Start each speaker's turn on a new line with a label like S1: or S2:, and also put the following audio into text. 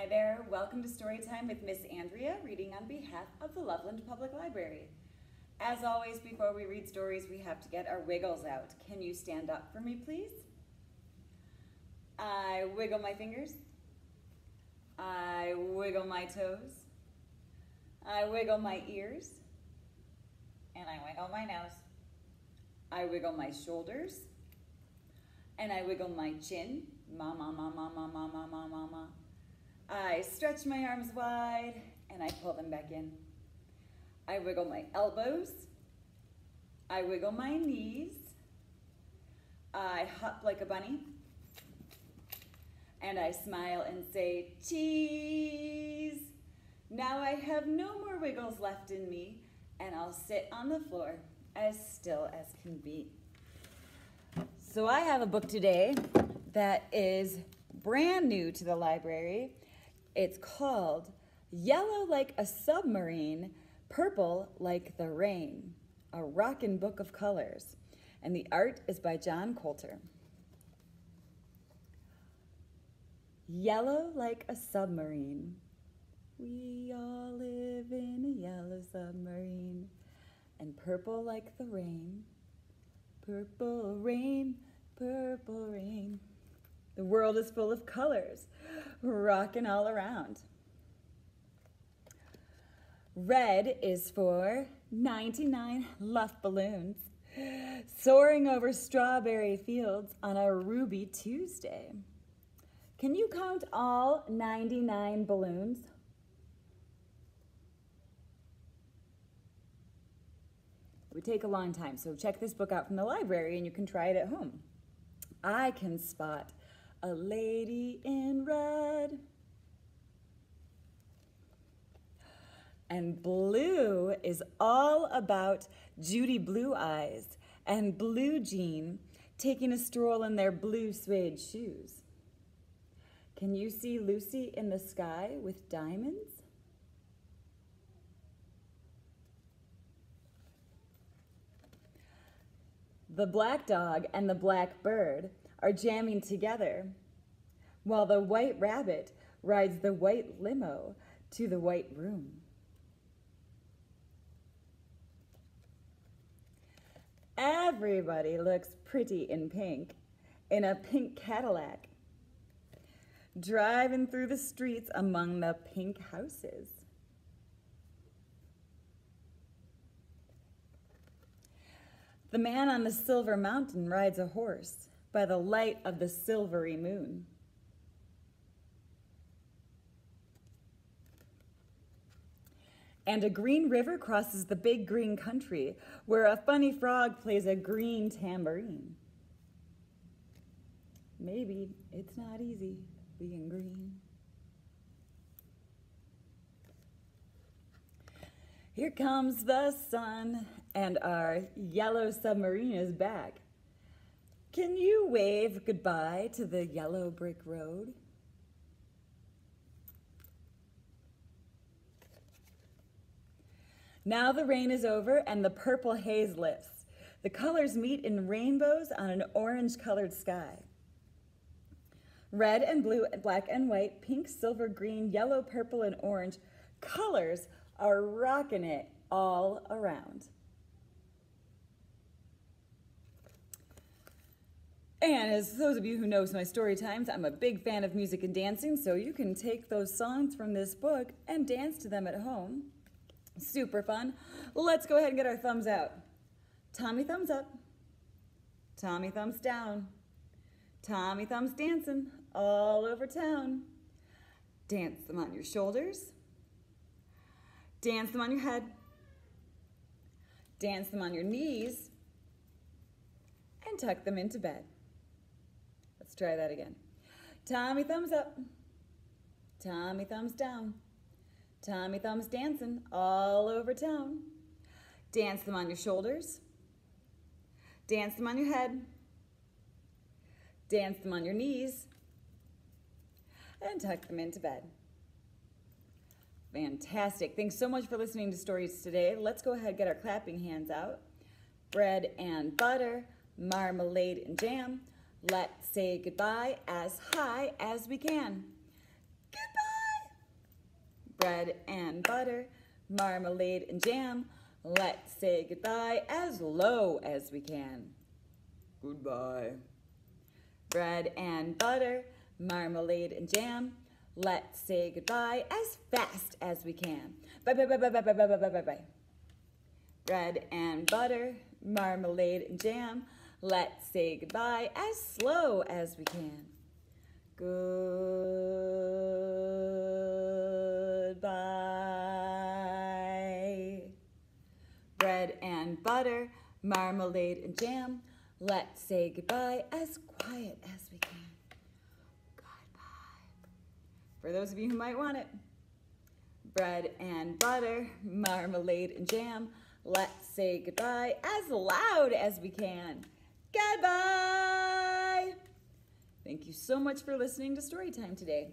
S1: Hi there, welcome to Storytime with Miss Andrea, reading on behalf of the Loveland Public Library. As always, before we read stories, we have to get our wiggles out. Can you stand up for me, please? I wiggle my fingers. I wiggle my toes. I wiggle my ears. And I wiggle my nose. I wiggle my shoulders. And I wiggle my chin. Mama, mama, mama, mama, mama. I stretch my arms wide and I pull them back in. I wiggle my elbows. I wiggle my knees. I hop like a bunny. And I smile and say, cheese. Now I have no more wiggles left in me, and I'll sit on the floor as still as can be. So I have a book today that is brand new to the library. It's called Yellow Like a Submarine, Purple Like the Rain, a rockin' book of colors. And the art is by John Coulter. Yellow like a submarine. We all live in a yellow submarine. And purple like the rain. Purple rain, purple rain. The world is full of colors, rocking all around. Red is for 99 Luftballons, soaring over strawberry fields on a ruby Tuesday. Can you count all 99 balloons? It would take a long time, so check this book out from the library and you can try it at home. I can spot a lady in red. And blue is all about Judy Blue Eyes and Blue Jean taking a stroll in their blue suede shoes. Can you see Lucy in the sky with diamonds? The black dog and the black bird are jamming together, while the white rabbit rides the white limo to the white room. Everybody looks pretty in pink, in a pink Cadillac, driving through the streets among the pink houses. The man on the silver mountain rides a horse by the light of the silvery moon. And a green river crosses the big green country where a funny frog plays a green tambourine. Maybe it's not easy being green. Here comes the sun, and our yellow submarine is back. Can you wave goodbye to the yellow brick road? Now the rain is over and the purple haze lifts. The colors meet in rainbows on an orange colored sky. Red and blue, black and white, pink, silver, green, yellow, purple, and orange colors are rocking it all around. And as those of you who know my story times, I'm a big fan of music and dancing, so you can take those songs from this book and dance to them at home. Super fun. Let's go ahead and get our thumbs out. Tommy thumbs up. Tommy thumbs down. Tommy thumbs dancing all over town. Dance them on your shoulders. Dance them on your head. Dance them on your knees. And tuck them into bed. Let's try that again. Tommy thumbs up. Tommy thumbs down. Tommy thumbs dancing all over town. Dance them on your shoulders. Dance them on your head. Dance them on your knees. And tuck them into bed. Fantastic. Thanks so much for listening to stories today. Let's go ahead and get our clapping hands out. Bread and butter, marmalade and jam. Let's say goodbye as high as we can. Goodbye! bread and butter, marmalade and jam. Let's say goodbye as low as we can. Goodbye. Bread and butter, marmalade and jam. Let's say goodbye as fast as we can. Bye bye bye bye bye bye bye bye bye bye. Bread and butter, marmalade and jam. Let's say goodbye as slow as we can. Goodbye. Bread and butter, marmalade and jam. Let's say goodbye as quiet as we can. Goodbye. For those of you who might want it, bread and butter, marmalade and jam. Let's say goodbye as loud as we can. Goodbye. Thank you so much for listening to Storytime today.